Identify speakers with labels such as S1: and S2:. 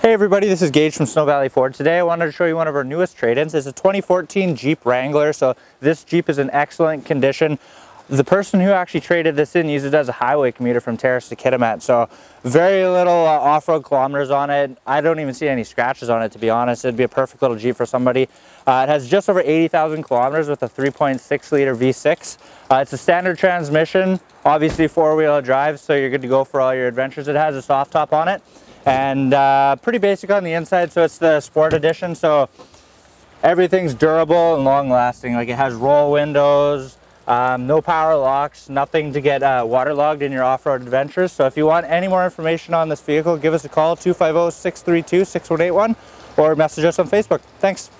S1: Hey everybody, this is Gage from Snow Valley Ford. Today I wanted to show you one of our newest trade-ins. It's a 2014 Jeep Wrangler, so this Jeep is in excellent condition. The person who actually traded this in used it as a highway commuter from Terrace to Kitimat, so very little uh, off-road kilometers on it. I don't even see any scratches on it to be honest. It'd be a perfect little Jeep for somebody. Uh, it has just over 80,000 kilometers with a 3.6 liter V6. Uh, it's a standard transmission, obviously four-wheel drive, so you're good to go for all your adventures. It has a soft top on it and uh, pretty basic on the inside so it's the sport edition. So everything's durable and long lasting like it has roll windows um, no power locks nothing to get uh, waterlogged in your off-road adventures. So if you want any more information on this vehicle give us a call 250-632-6181 or message us on Facebook. Thanks